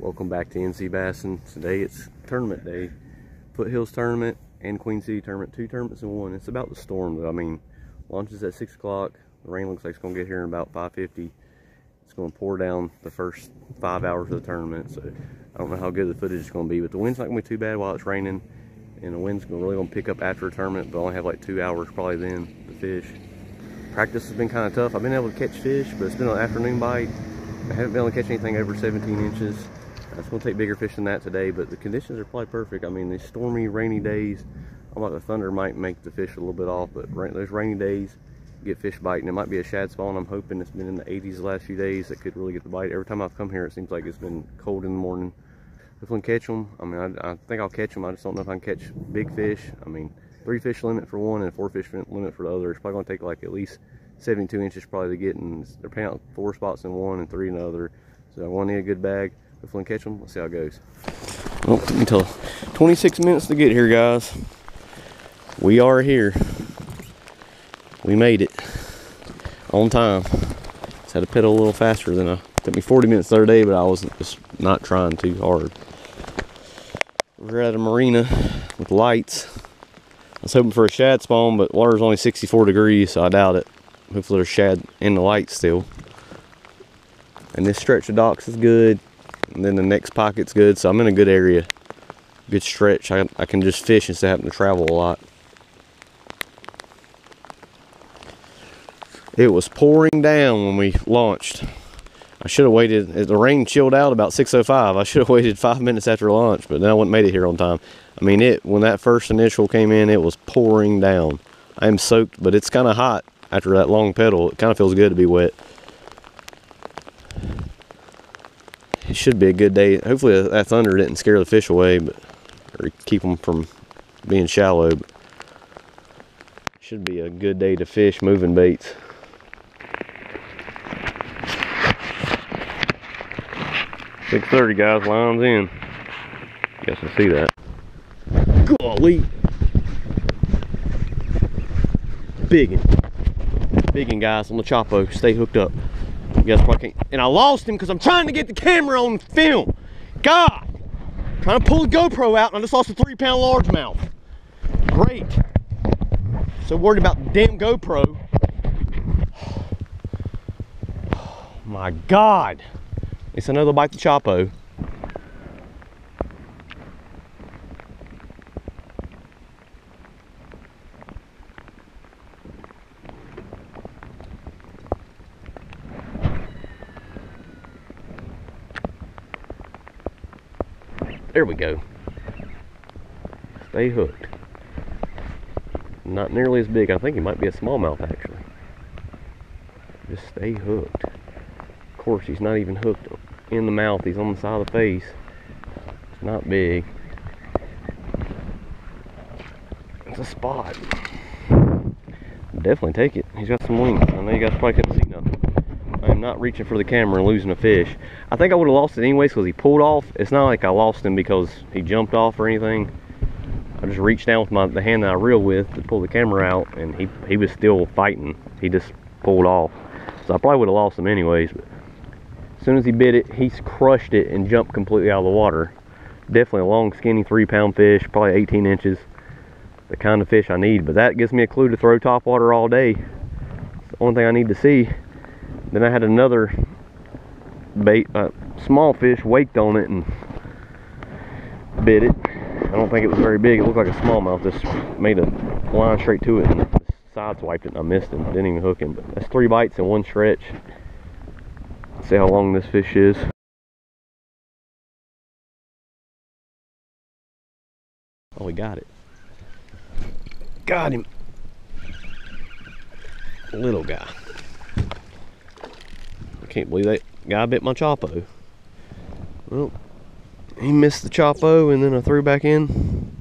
Welcome back to NC Bassin. Today it's tournament day. Foothills tournament and Queen City tournament. Two tournaments in one. It's about the storm though. I mean, launches at 6 o'clock. The rain looks like it's going to get here in about 5.50. It's going to pour down the first five hours of the tournament. So I don't know how good the footage is going to be. But the wind's not to be too bad while it's raining. And the wind's really going to pick up after the tournament. But I only have like two hours probably then to fish. Practice has been kind of tough. I've been able to catch fish, but it's been an afternoon bite. I haven't been able to catch anything over 17 inches. Going to take bigger fish than that today, but the conditions are probably perfect. I mean, these stormy, rainy days, I'm like the thunder might make the fish a little bit off, but rain, those rainy days get fish biting. It might be a shad spawn. I'm hoping it's been in the 80s the last few days that could really get the bite. Every time I've come here, it seems like it's been cold in the morning. If I can catch them, I mean, I, I think I'll catch them. I just don't know if I can catch big fish. I mean, three fish limit for one and four fish limit for the other. It's probably to take like at least 72 inches probably to get, and they're paying out four spots in one and three in the other. So I want to need a good bag. Hopefully catch them. Let's see how it goes. Well, took me until 26 minutes to get here, guys. We are here. We made it on time. Just had to pedal a little faster than I. It took me 40 minutes the other day, but I wasn't just not trying too hard. We're at a marina with lights. I was hoping for a shad spawn, but water's only 64 degrees, so I doubt it. Hopefully there's shad in the lights still. And this stretch of docks is good and then the next pocket's good so I'm in a good area. Good stretch. I, I can just fish instead of having to travel a lot. It was pouring down when we launched. I should have waited the rain chilled out about 605 I should have waited five minutes after launch but then I wouldn't made it here on time. I mean it when that first initial came in it was pouring down. I am soaked but it's kind of hot after that long pedal. It kind of feels good to be wet it should be a good day. Hopefully that thunder didn't scare the fish away, but or keep them from being shallow. But should be a good day to fish moving baits. Six thirty, guys. Lines in. Guess I see that. Golly, biggin, biggin, guys on the Choppo. Stay hooked up. Guys probably can't. And I lost him because I'm trying to get the camera on film. God! I'm trying to pull the GoPro out and I just lost a three pound largemouth. Great. So worried about the damn GoPro. Oh my God. It's another bite the Choppo. There we go. Stay hooked. Not nearly as big. I think he might be a smallmouth actually. Just stay hooked. Of course, he's not even hooked in the mouth. He's on the side of the face. It's not big. It's a spot. Definitely take it. He's got some wings. I know you guys probably couldn't see Not reaching for the camera and losing a fish. I think I would have lost it anyways because he pulled off. It's not like I lost him because he jumped off or anything. I just reached down with my the hand that I reeled with to pull the camera out and he, he was still fighting. He just pulled off. So I probably would have lost him anyways. But as soon as he bit it, he's crushed it and jumped completely out of the water. Definitely a long, skinny three pound fish, probably 18 inches. The kind of fish I need. But that gives me a clue to throw top water all day. It's the only thing I need to see. Then I had another bait, uh, small fish waked on it and bit it. I don't think it was very big. It looked like a smallmouth. Just made a line straight to it and sideswiped it and I missed him. Didn't even hook him. But that's three bites in one stretch. Let's see how long this fish is. Oh, we got it. Got him. Little guy can't believe that guy bit my Choppo. Well, he missed the Choppo and then I threw back in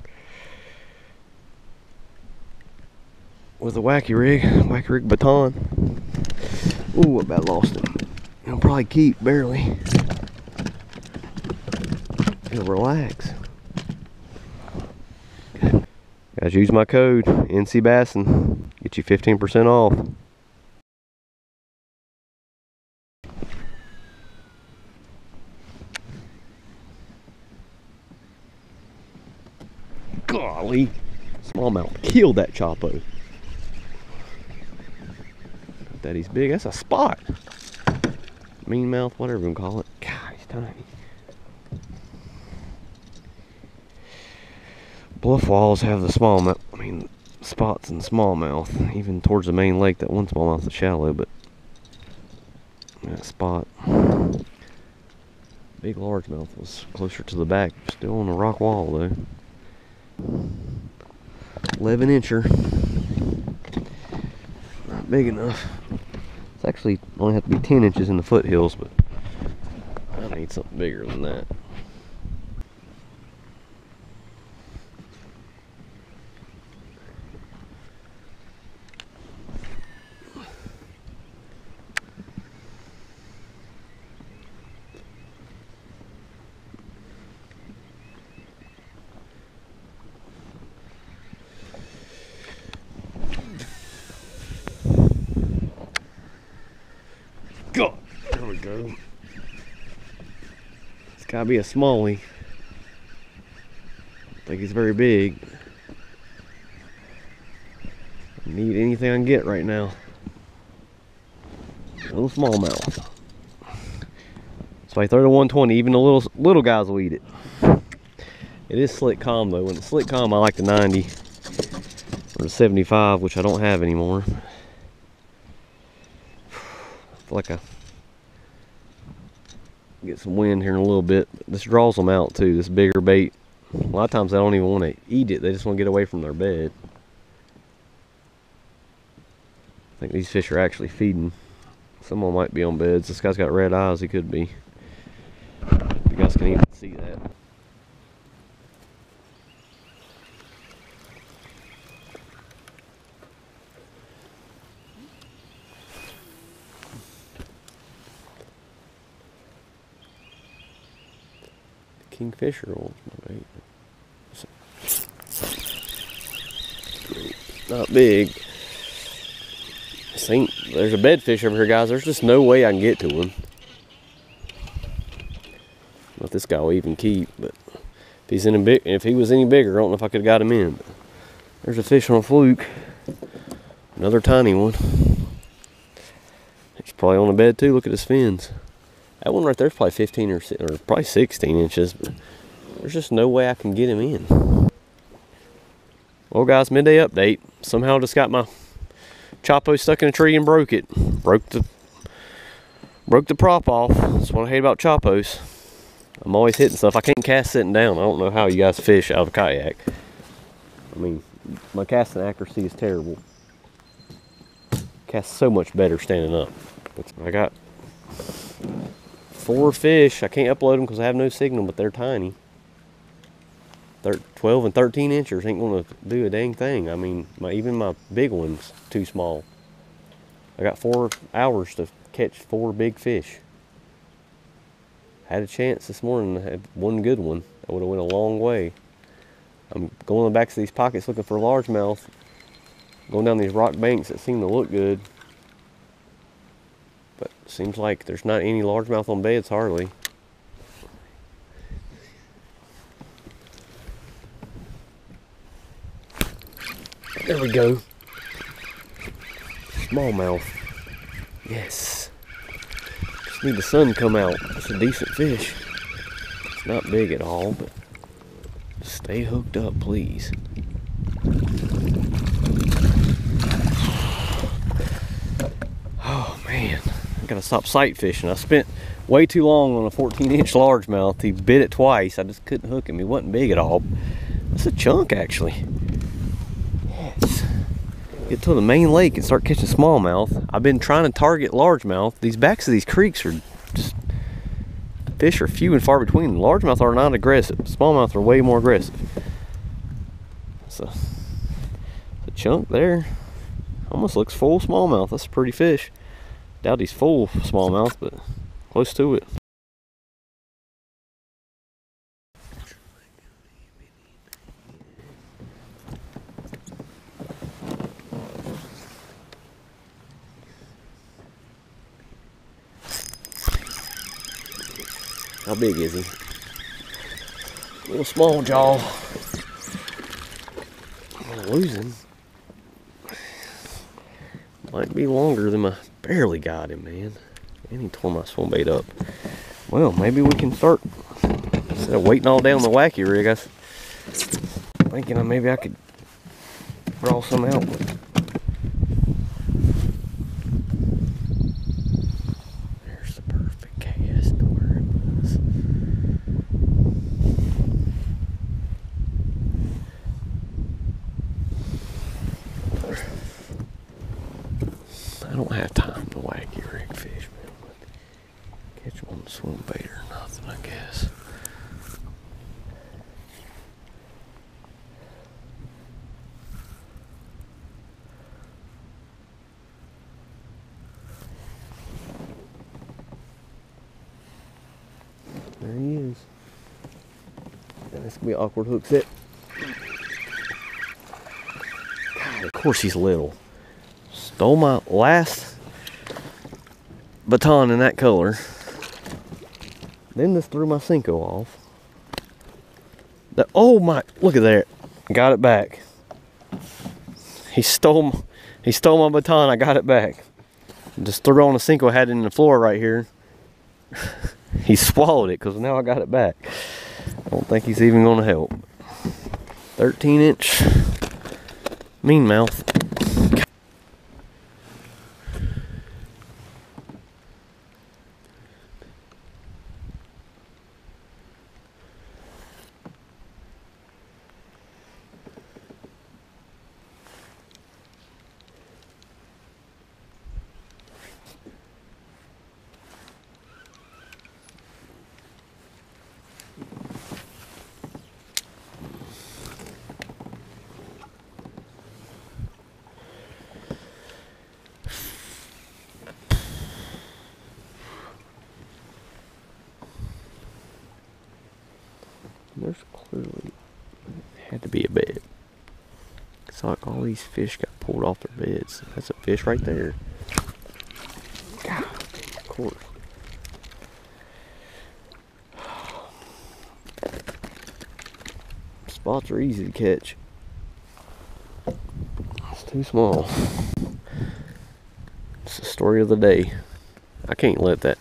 with a wacky rig, wacky rig baton. Ooh, about lost him. He'll probably keep, barely. He'll relax. Guys, use my code, NC Bassin. Get you 15% off. Golly. Smallmouth killed that Choppo. That he's big. That's a spot. Mean mouth, whatever you call it. God, he's tiny. Bluff walls have the smallmouth. I mean, spots in smallmouth. Even towards the main lake, that one smallmouth is shallow, but that spot. Big largemouth was closer to the back, still on the rock wall though. 11 incher. Not big enough. It's actually only have to be 10 inches in the foothills, but I need something bigger than that. God, there we go. It's gotta be a smallie. I think he's very big. Need anything I can get right now. A little smallmouth. So I throw the 120, even the little little guys will eat it. It is slick calm though. When it's slick calm, I like the 90 or the 75, which I don't have anymore. Like I get some wind here in a little bit. This draws them out too, this bigger bait. A lot of times they don't even want to eat it, they just want to get away from their bed. I think these fish are actually feeding. Someone might be on beds. This guy's got red eyes, he could be. You guys can even see that. Kingfisher bait. Not big. Think there's a bedfish over here, guys. There's just no way I can get to him. Not this guy will even keep, but if he's any big, if he was any bigger, I don't know if I could have got him in. But there's a fish on a fluke. Another tiny one. He's probably on the bed too. Look at his fins. That one right there's probably 15 or, or probably 16 inches, but there's just no way I can get him in. Well, guys, midday update. Somehow just got my Choppo stuck in a tree and broke it. Broke the broke the prop off. That's what I hate about Choppos. I'm always hitting stuff. I can't cast sitting down. I don't know how you guys fish out of a kayak. I mean, my casting accuracy is terrible. Cast so much better standing up. That's I got four fish. I can't upload them because I have no signal, but they're tiny. They're 12 and 13 inches ain't gonna do a dang thing. I mean, my even my big one's too small. I got four hours to catch four big fish. Had a chance this morning to have one good one. That would have went a long way. I'm going in the backs of these pockets looking for largemouth. Going down these rock banks that seem to look good. Seems like there's not any largemouth on beds hardly. There we go. Smallmouth. Yes. Just need the sun to come out. It's a decent fish. It's not big at all, but stay hooked up, please. Oh man, I gotta stop sight fishing. I spent way too long on a 14 inch largemouth. He bit it twice. I just couldn't hook him. He wasn't big at all. It's a chunk actually. Yes. Get to the main lake and start catching smallmouth. I've been trying to target largemouth. These backs of these creeks are just fish are few and far between. Largemouth are not aggressive. Smallmouth are way more aggressive. So the chunk there almost looks full smallmouth. That's a pretty fish. Doubt he's full smallmouth, but close to it. How big is he? Little small jaw. losing. Might be longer than my barely got him, man. And he tore my swim bait up. Well, maybe we can start instead of waiting all day on the wacky rig. I was thinking maybe I could draw some out. There's the perfect cast where it was. I don't have time to wacky rig fish, man. But catch them on the swim bait or nothing, I guess. There he is. This gonna be awkward hook set. God, of course he's little. Stole my last baton in that color. Then this threw my Senko off. The, oh my, look at that. Got it back. He stole, he stole my baton. I got it back. Just threw on a Senko, had it in the floor right here. he swallowed it because now I got it back. I don't think he's even going to help. 13 inch mean mouth. There's clearly had to be a bed. It's like all these fish got pulled off their beds. That's a fish right there. God, of course. Spots are easy to catch. It's too small. It's the story of the day. I can't let that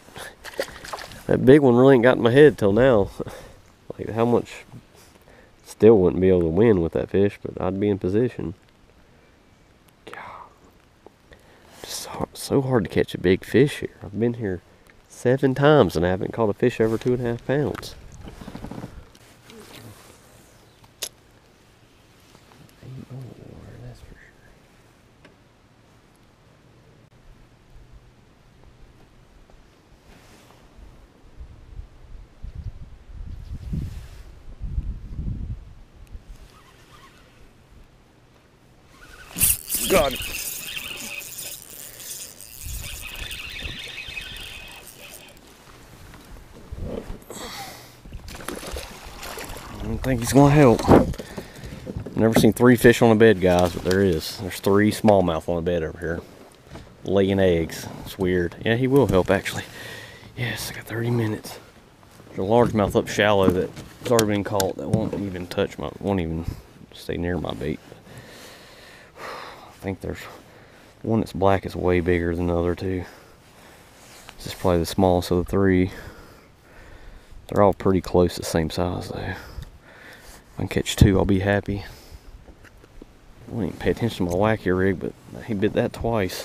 that big one really ain't got in my head till now. How much still wouldn't be able to win with that fish, but I'd be in position. God. So, so hard to catch a big fish here. I've been here seven times and I haven't caught a fish over two and a half pounds. Ain't no water, that's for sure. Got. I don't think he's gonna help. Never seen three fish on a bed, guys, but there is. There's three smallmouth on a bed over here. Laying eggs. It's weird. Yeah, he will help actually. Yes, I got 30 minutes. There's a largemouth up shallow that's already been caught that won't even touch my won't even stay near my bait. I think there's one that's black is way bigger than the other two. This is probably the smallest of the three. They're all pretty close the same size though. If I can catch two, I'll be happy. I wouldn't even pay attention to my wacky rig, but he bit that twice.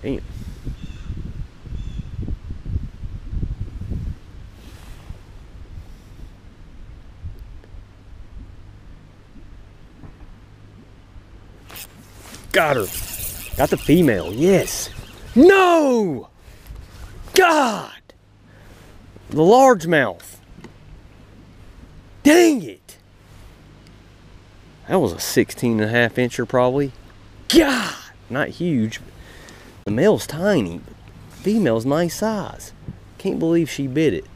Damn. Got her. Got the female, yes. No! God! The largemouth. Dang it! That was a 16 and a half incher probably. God! Not huge. The male's tiny, but female's nice size. Can't believe she bit it.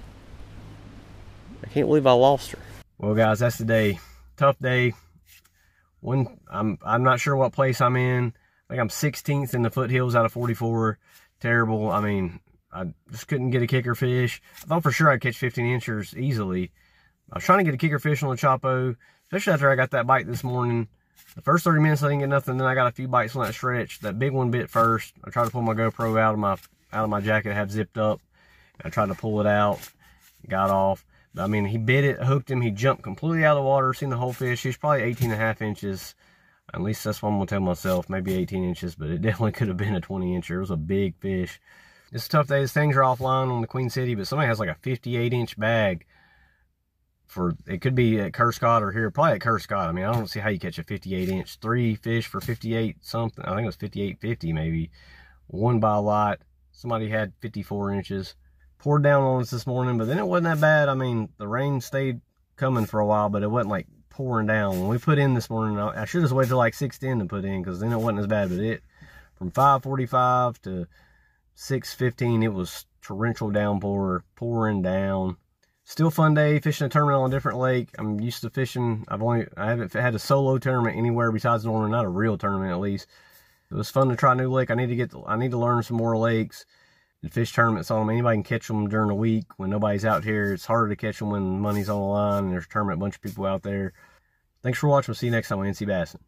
I can't believe I lost her. Well guys, that's the day. Tough day. One I'm I'm not sure what place I'm in. I think I'm 16th in the foothills out of 44. Terrible. I mean, I just couldn't get a kicker fish. I thought for sure I'd catch 15 inchers easily. I was trying to get a kicker fish on the Choppo, especially after I got that bite this morning. The first 30 minutes I didn't get nothing. Then I got a few bites on that stretch. That big one bit first. I tried to pull my GoPro out of my out of my jacket I have zipped up. I tried to pull it out. Got off. I mean, he bit it, hooked him. He jumped completely out of the water, seen the whole fish. He's probably 18 and a half inches. At least that's what I'm going to tell myself. Maybe 18 inches, but it definitely could have been a 20 incher. It was a big fish. It's a tough day. These things are offline on the Queen City, but somebody has like a 58 inch bag for, it could be at Kerr Scott or here, probably at Kerr Scott. I mean, I don't see how you catch a 58 inch, three fish for 58 something. I think it was 58.50 maybe. One by a lot. Somebody had 54 inches. Poured down on us this morning, but then it wasn't that bad. I mean, the rain stayed coming for a while, but it wasn't like pouring down. When we put in this morning, I should have waited till like 6.10 to put in because then it wasn't as bad. But it, from 5.45 to 6.15, it was torrential downpour, pouring down. Still fun day, fishing a tournament on a different lake. I'm used to fishing. I've only, I haven't had a solo tournament anywhere besides Norman, not a real tournament at least. It was fun to try new lake. I need to get, I need to learn some more lakes and fish tournaments on them. Anybody can catch them during the week when nobody's out here. It's harder to catch them when money's on the line and there's a tournament, a bunch of people out there. Thanks for watching. We'll see you next time on NC Bassin'.